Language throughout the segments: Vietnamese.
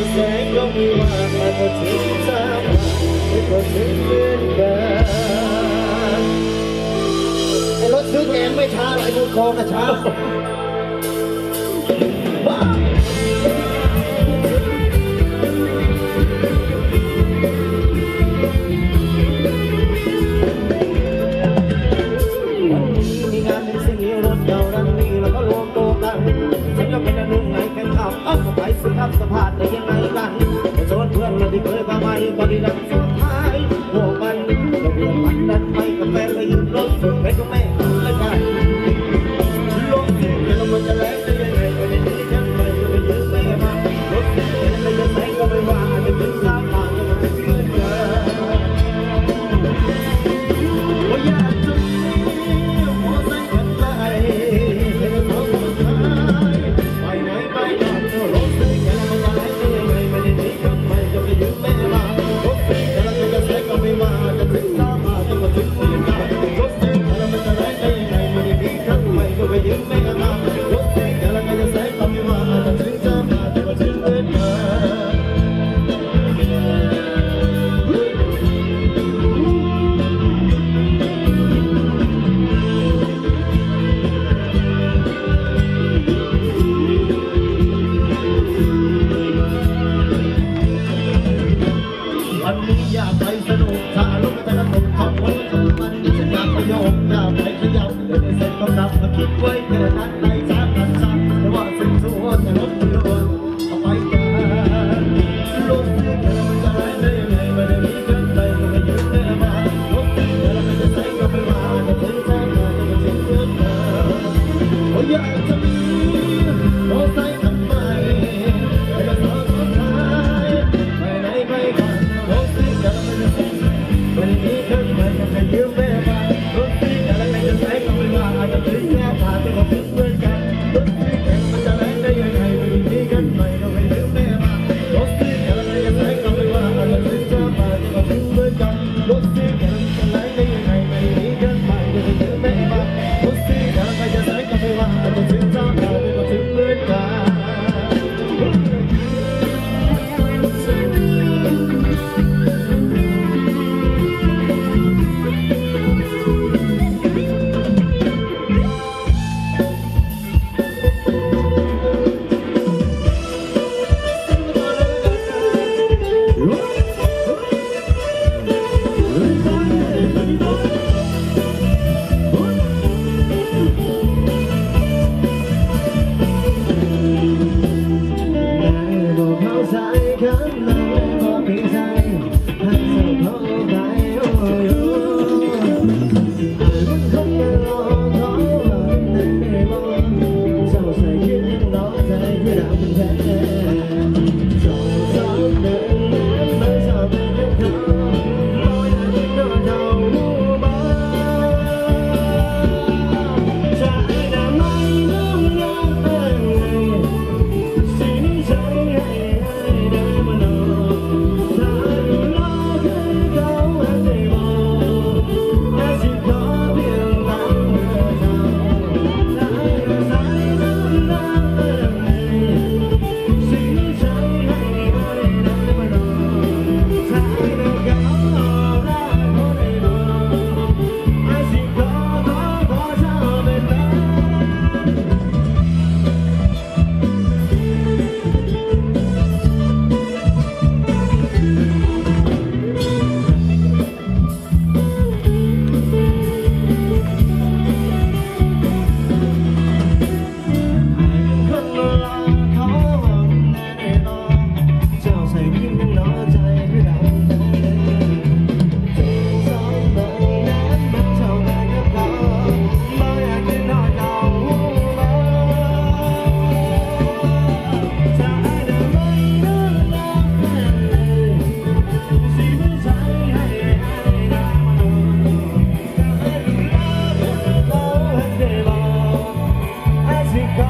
ะแสงก็ไม่ว่าแต่อถึงทางไม่พอถึงเดือนกันไอ้รถซื้อแกงไม่ช้าหลายบุญคองนะช้า สะพานสได้ยังไงกันโซนเพื่อนเราที่เคยมาใหม่ตอนนี้เราสุดท้าย Sunday.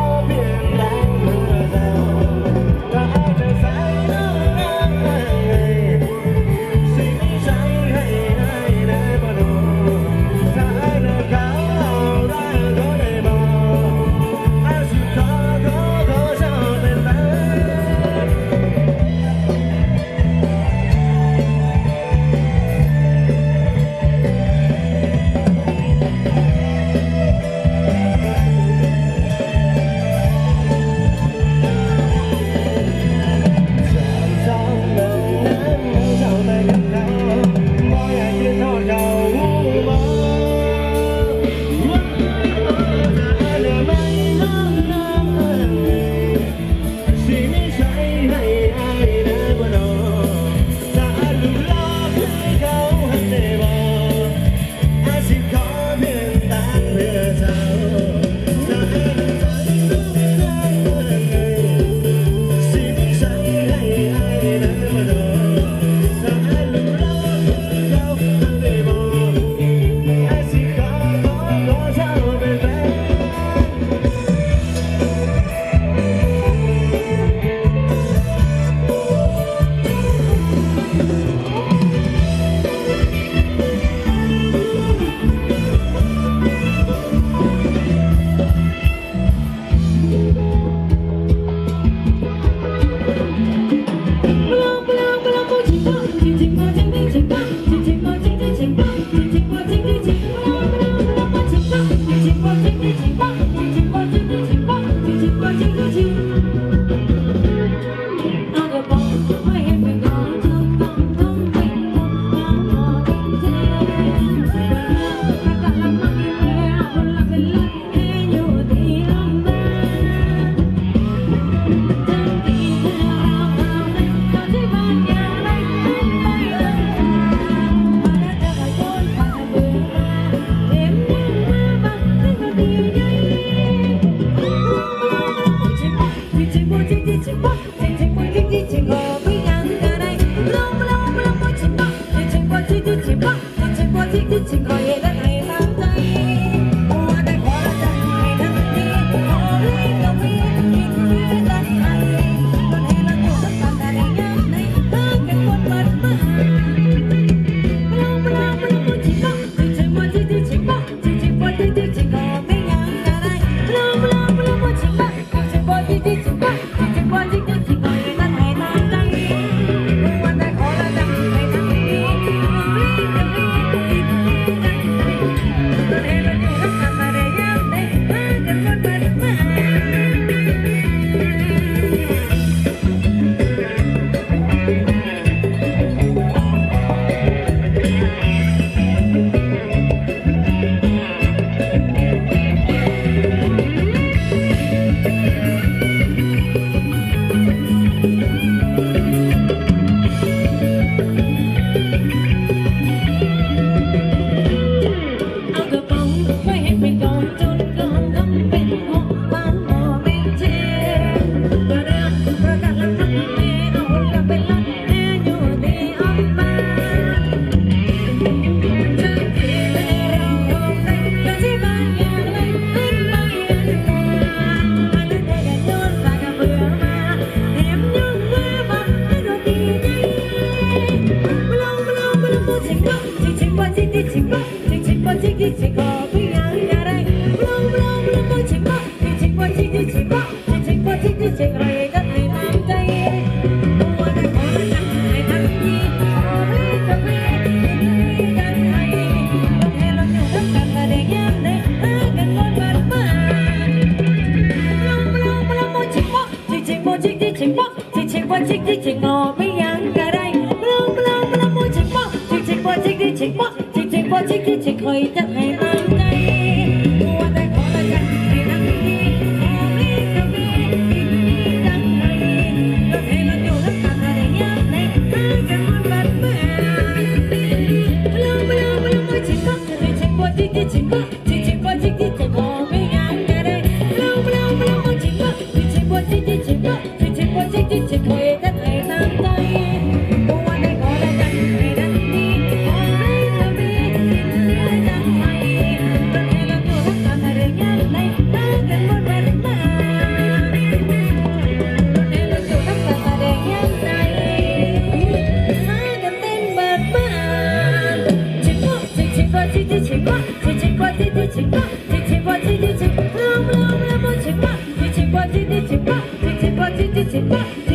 all đi chích mò mấy yang cà đây plong plong plong mô chích mò chích chích mò chích đi chích mò chích chích mò chích đi chích hơi chắc hay mang đây Take it. Bye.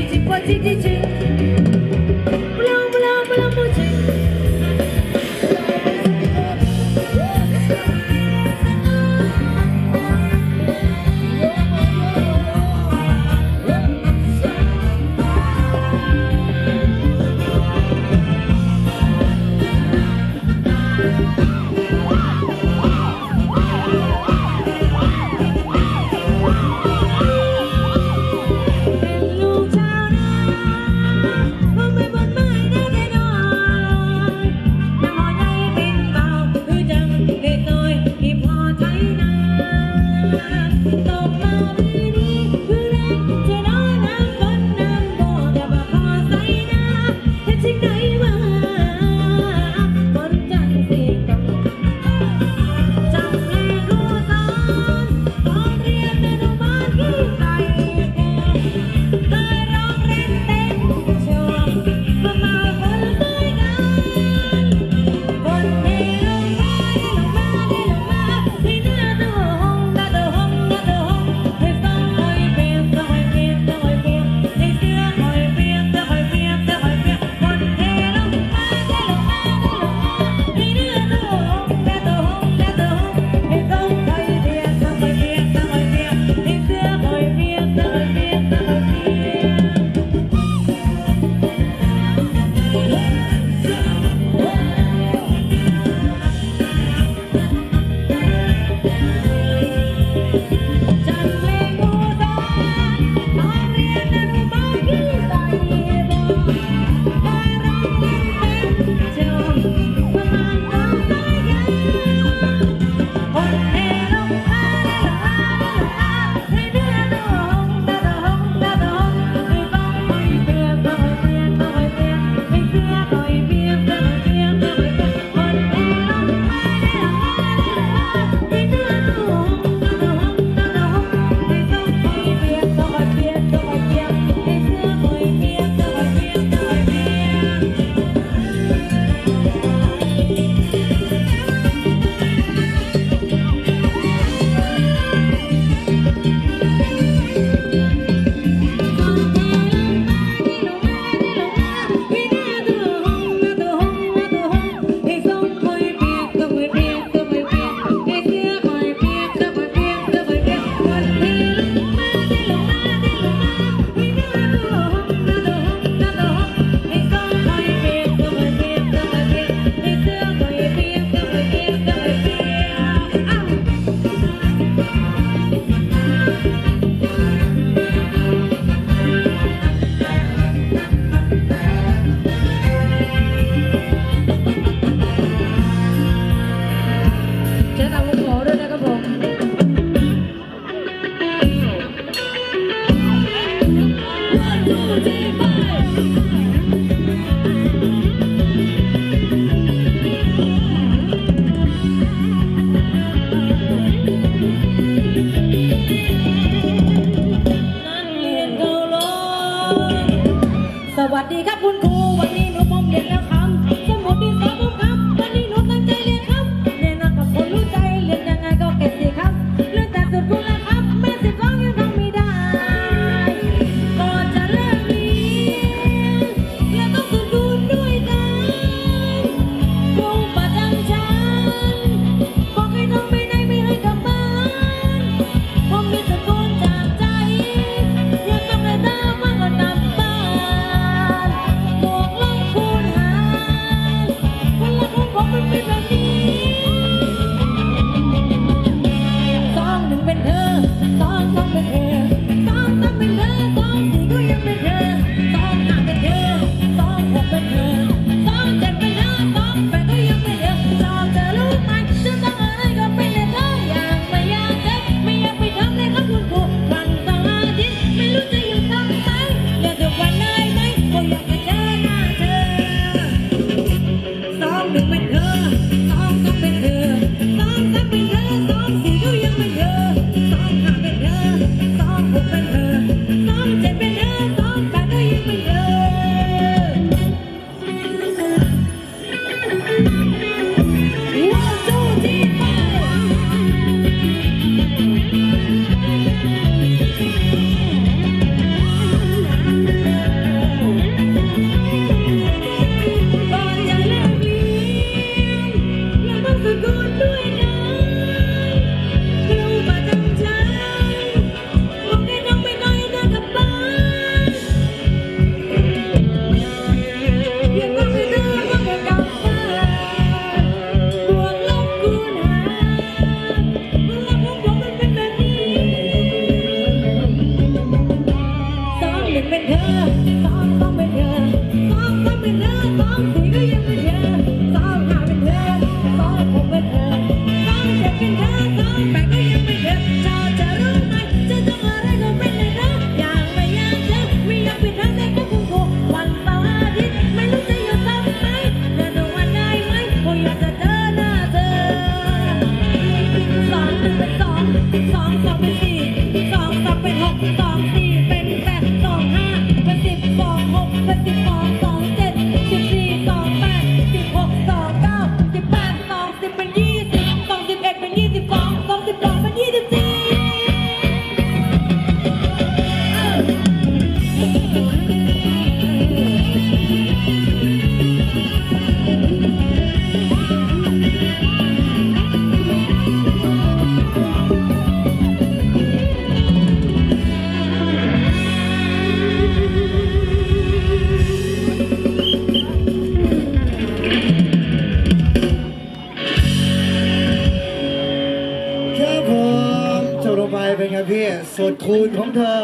บูรณของเธอ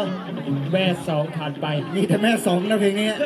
แม่สองผ่านไป มีแต่แม่สองนะเพลงนี้